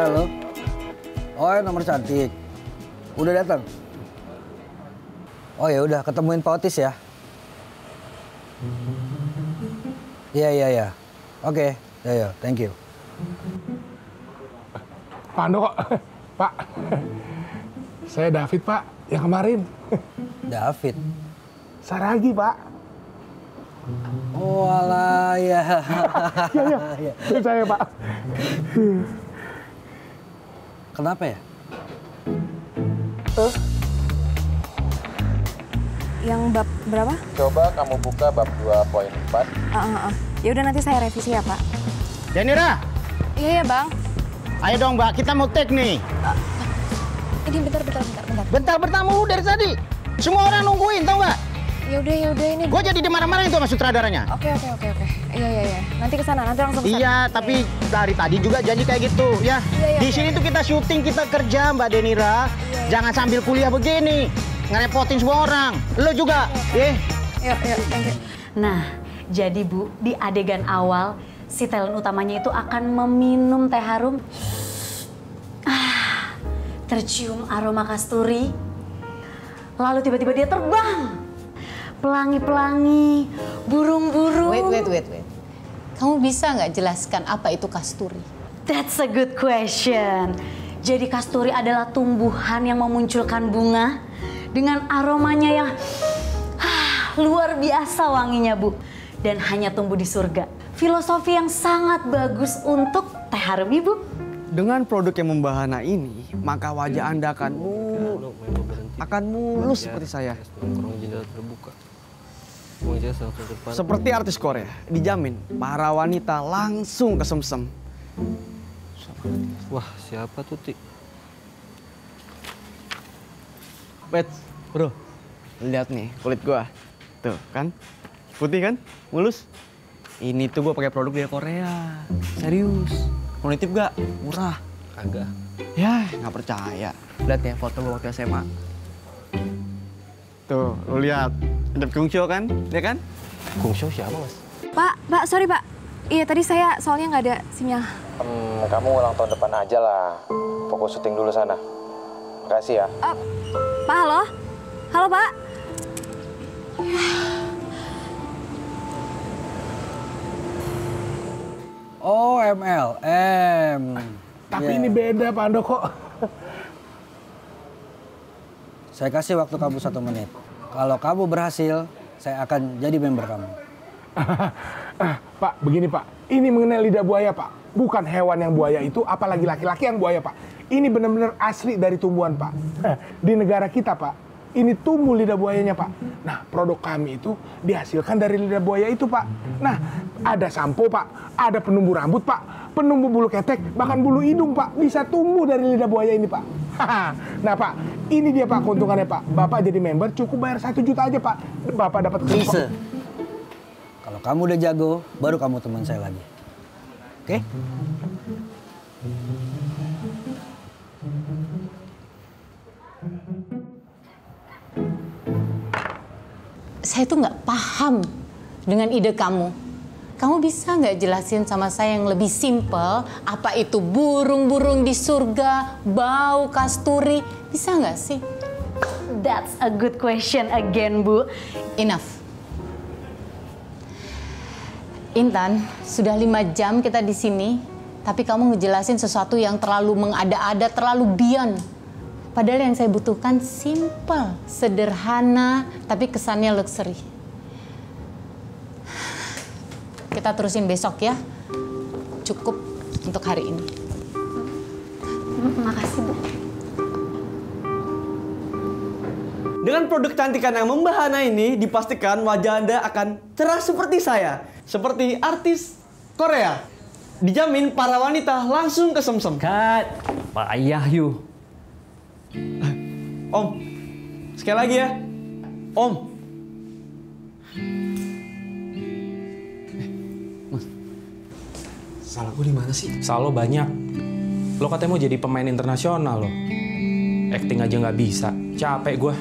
Ya, halo. Oh, ya, nomor cantik. Udah datang? Oh ya udah, ketemuin Pak Otis ya. Iya, iya, iya. Oke, ya, ya, thank you. Pak Andoko, Pak. Saya David, Pak, yang kemarin. David. Saragi, Pak. Oh, alah, ya. Iya, iya. Itu saya, Pak. Kenapa ya? Yang bab berapa? Coba kamu buka bab 2.4. Ah, ah, ah. Ya udah nanti saya revisi ya, Pak. Janira, Iya ya, Bang. ayo dong Mbak, kita mau take nih. Ini bentar, bentar, bentar, bentar. Bentar bertamu dari tadi. Semua orang nungguin, tau nggak? Ya udah, ya udah ini. Gue jadi dimarah-marahin tuh sama sutradaranya. Oke, oke, oke, oke. Iya, iya, iya. Nanti ke sana, nanti langsung ke. Iya, tapi dari tadi juga janji kayak gitu ya. Iya, iya, Di sini tuh kita syuting, kita kerja Mbak Denira. Jangan sambil kuliah begini. Ngerepotin semua orang. Lo juga, ya. Yuk, yuk, thank you. Nah, jadi Bu, di adegan awal, si talent utamanya itu akan meminum teh harum. Ah, tercium aroma kasturi. Lalu tiba-tiba dia terbang. Pelangi-pelangi, burung-burung. Wait, wait, wait, wait. Kamu bisa nggak jelaskan apa itu kasturi? That's a good question. Jadi kasturi adalah tumbuhan yang memunculkan bunga dengan aromanya yang ah, luar biasa wanginya, Bu. Dan hanya tumbuh di surga. Filosofi yang sangat bagus untuk teh harum Ibu. Dengan produk yang membahana ini, maka wajah Anda akan mul akan mulus seperti saya. Kurang jendela terbuka. Ke depan. Seperti artis Korea, dijamin para wanita langsung kesemsem. Wah, siapa tuh, Ti? Wait, bro. Lihat nih kulit gua. Tuh, kan? Putih kan? Mulus. Ini tuh gua pakai produk dari Korea. Serius. Mau nitip gak? Murah. Kagak. Ya, nggak percaya. Lihat ya foto gua waktu SMA. Tuh, lu lihat. Ada Kung Show kan? Ya kan? Kung Show siapa, Mas? Pak, Pak, sorry, Pak. Iya, tadi saya soalnya nggak ada sinyal. Hmm, kamu ulang tahun depan aja lah. Fokus syuting dulu sana. Makasih ya. Eh, Pak, halo? Halo, Pak? Oh, MLM. Tapi Ya. ini beda, Pak Andoko. Saya kasih waktu kamu satu menit. Kalau kamu berhasil, saya akan jadi member kamu. Pak, begini Pak. Ini mengenai lidah buaya Pak. Bukan hewan yang buaya itu, apalagi laki-laki yang buaya Pak. Ini benar-benar asli dari tumbuhan Pak. Di negara kita Pak, ini tumbuh lidah buayanya Pak. Nah, produk kami itu dihasilkan dari lidah buaya itu Pak. Nah, ada sampo Pak, ada penumbuh rambut Pak, penumbuh bulu ketek, bahkan bulu hidung Pak. Bisa tumbuh dari lidah buaya ini Pak. nah Pak, ini dia Pak keuntungannya Pak. Bapak jadi member cukup bayar satu juta aja Pak. Bapak dapat Lise. Kalau kamu udah jago, baru kamu teman saya lagi. Oke? Saya tuh nggak paham dengan ide kamu. Kamu bisa nggak jelasin sama saya yang lebih simpel apa itu burung-burung di surga, bau kasturi, bisa nggak sih? That's a good question again, Bu. Enough. Intan, sudah lima jam kita di sini, tapi kamu ngejelasin sesuatu yang terlalu mengada-ada, terlalu beyond. Padahal yang saya butuhkan simple, sederhana, tapi kesannya luxury. Kita terusin besok ya. Cukup untuk hari ini. Makasih, Bu. Dengan produk cantikan yang membahana ini, dipastikan wajah Anda akan cerah seperti saya. Seperti artis Korea. Dijamin para wanita langsung kesemsem. Kat, Pak Ayah yuk. Om, sekali lagi ya. Om. Salah gue di mana sih? Salah lo banyak. Lo katanya mau jadi pemain internasional lo. Acting aja nggak bisa. Capek gue.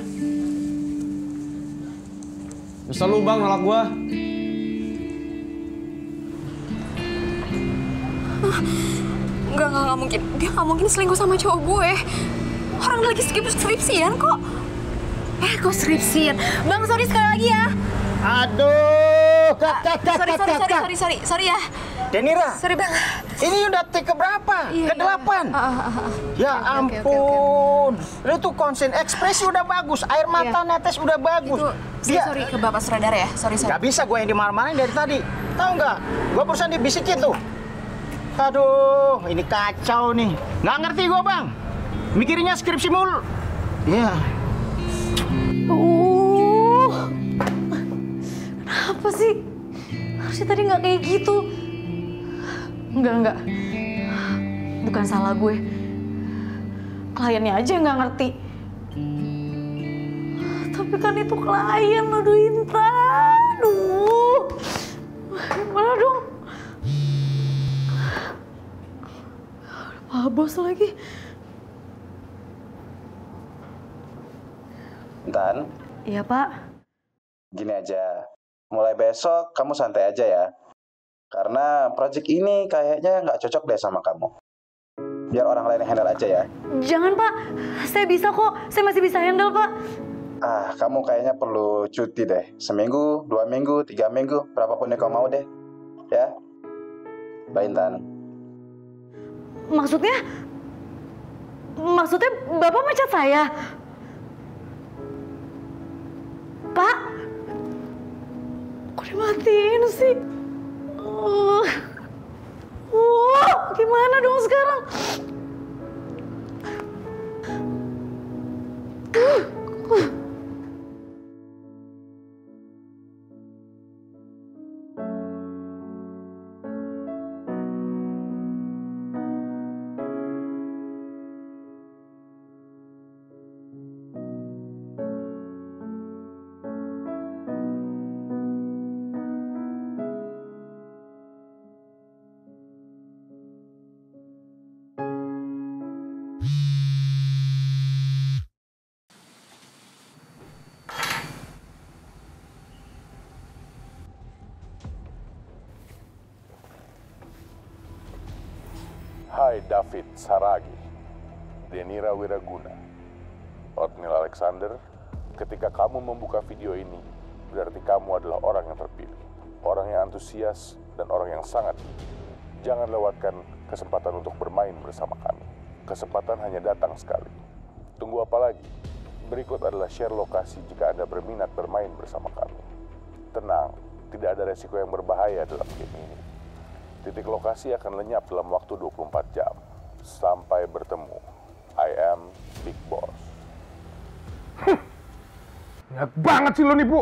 Bisa lu bang nolak gua. Enggak, enggak, nggak mungkin. Dia nggak mungkin selingkuh sama cowok gue. Orang lagi skripsi skripsian kok. Eh, kok skripsian? Bang, sorry sekali lagi ya. Aduh, kat, Sorry, sorry, sorry, kat. sorry, sorry, sorry ya. Denira, Sorry bang. ini udah take ke berapa? Iya, ke iya. delapan. Ah, ah, ah, ah. Ya Oke, oke, oke, ampun, lu tuh konsen ekspresi udah bagus, air mata Iya. netes udah bagus. Itu, saya sorry ke bapak sutradara ya. Sorry, sorry. Gak bisa gue yang dimarah-marahin dari tadi. Tahu nggak? Gue barusan dibisikin tuh. Aduh, ini kacau nih. Nggak ngerti gue bang. Mikirinnya skripsi mulu. Iya. Uh, kenapa sih? Harusnya tadi nggak kayak gitu. Enggak, enggak. Bukan salah gue. Kliennya aja yang nggak ngerti. Tapi kan itu klien, aduh Intan. Aduh. Gimana dong? Pak bos lagi. Dan Iya pak. gini aja, mulai besok kamu santai aja ya. Karena project ini kayaknya nggak cocok deh sama kamu. Biar orang lain yang handle aja ya. Jangan pak, saya bisa kok. Saya masih bisa handle pak. Ah, kamu kayaknya perlu cuti deh. Seminggu, dua minggu, tiga minggu, berapapun yang kamu mau deh. Ya? Bye, Intan. Maksudnya? Maksudnya bapak mecat saya? Pak? Kok dimatiin sih? Hai David Saragi, Denira Wiraguna, Otnil Alexander, ketika kamu membuka video ini, berarti kamu adalah orang yang terpilih, orang yang antusias, dan orang yang sangat Jangan lewatkan kesempatan untuk bermain bersama kami. Kesempatan hanya datang sekali. Tunggu apa lagi? Berikut adalah share lokasi jika Anda berminat bermain bersama kami. Tenang, tidak ada resiko yang berbahaya dalam game ini. Titik lokasi akan lenyap dalam waktu 24 jam. Sampai bertemu. I am Big Boss. Ingat banget sih lo nih, Bu.